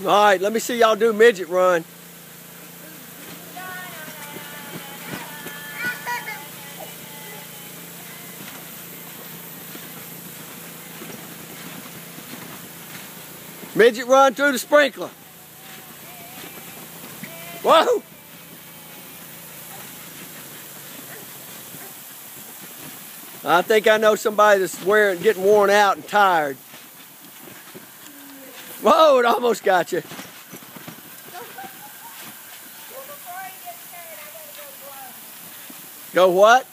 All right, let me see y'all do midget run. Midget run through the sprinkler. Whoa! I think I know somebody that's wearing, getting worn out and tired. Whoa, it almost got you. Go what?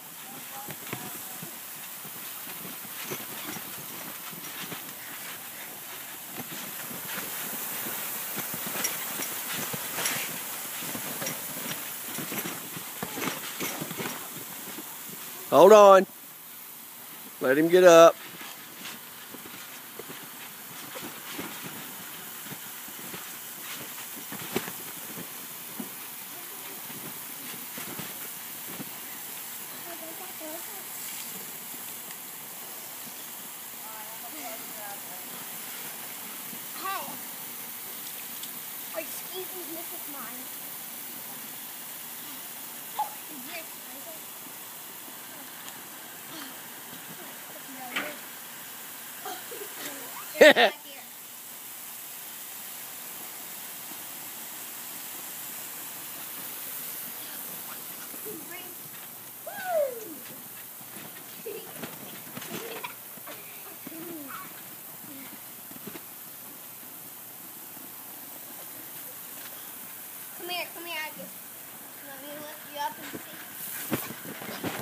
Hold on. Let him get up. Excuse me, is mine. Oh, Come here, I do. You me to lift you up and see?